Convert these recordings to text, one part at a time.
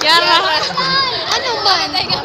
Yara. Ano man? Tay ka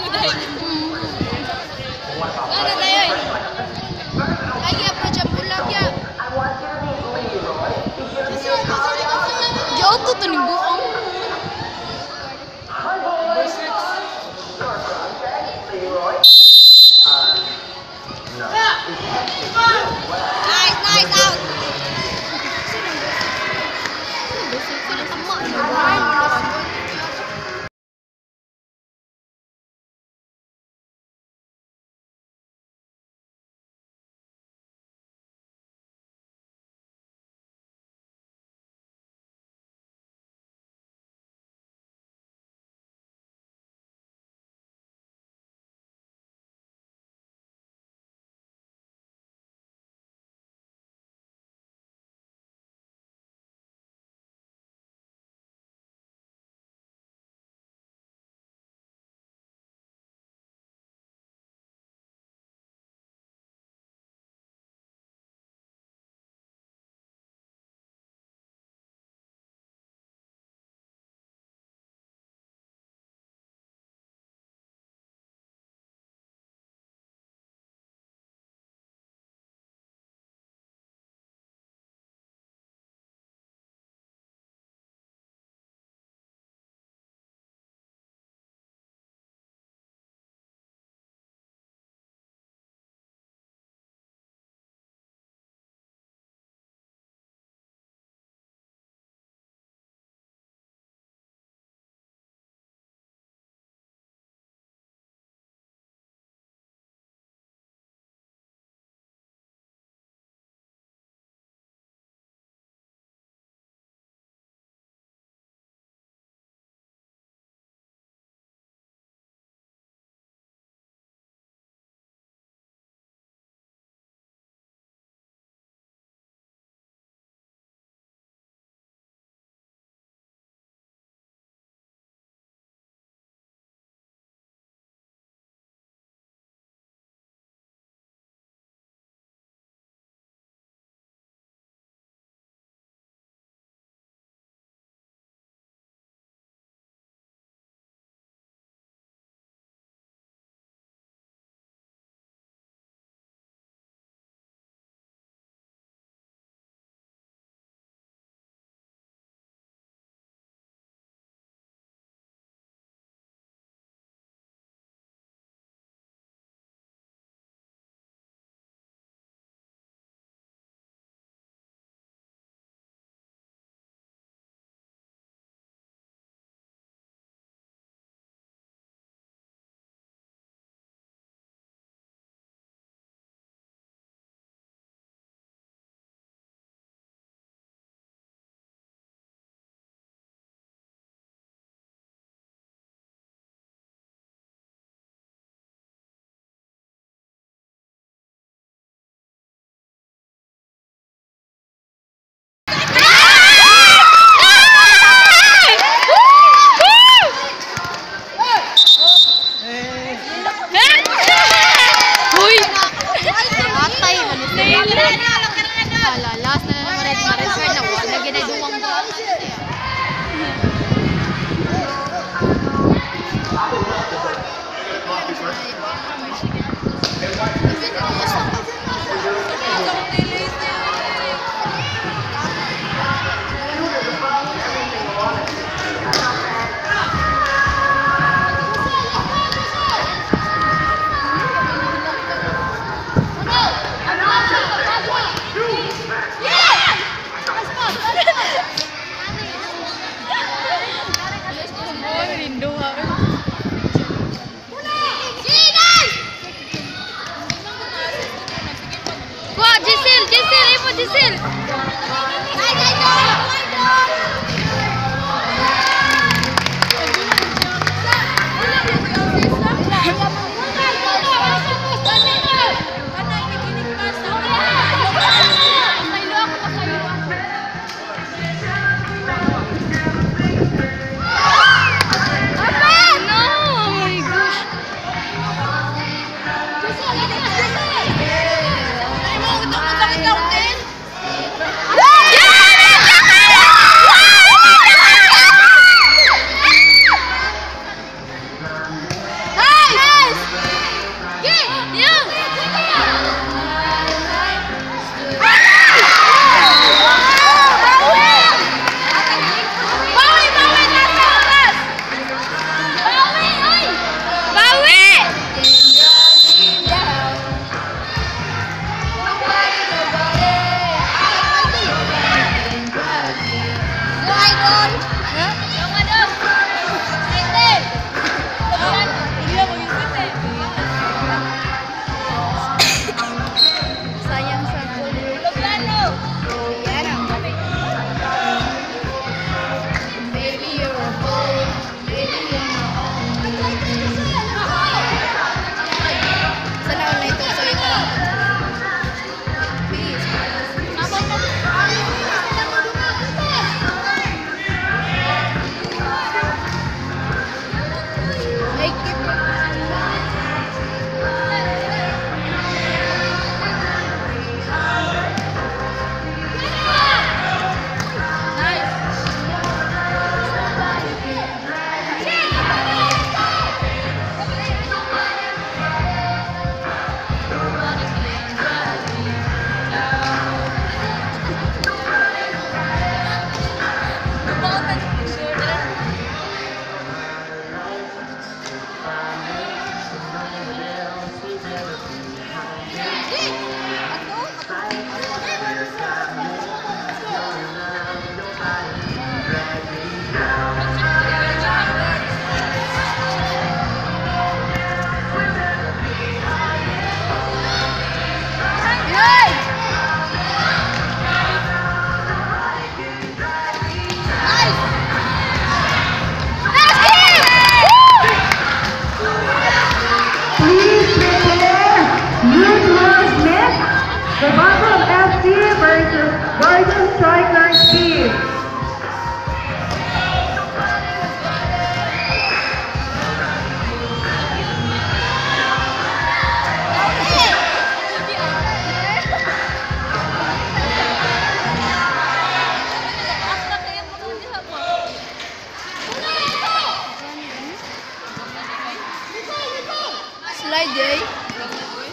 slide eh.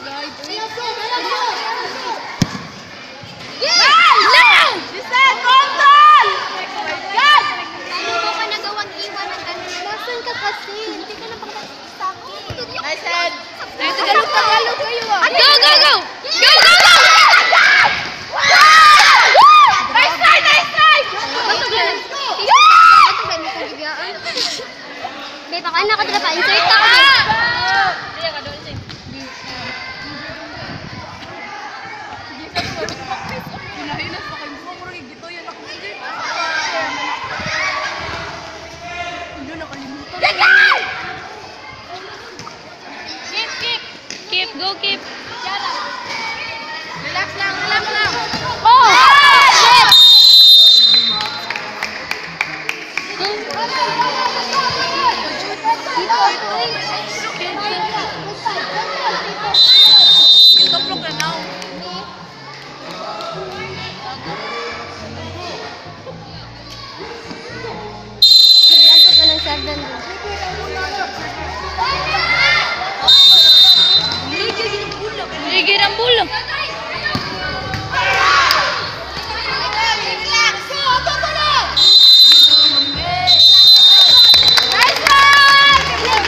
Slide eh. Yes! No! Listen, Ronton! Yes! Ano ba ka nagawang iwan ng ganun? Nasaan ka kasi? Hindi ka napakasakit. Nice head! Tagalog, Tagalog kayo ah! Go, go, go! Go, go! Go, keep. Relax lang, relax lang. Oh!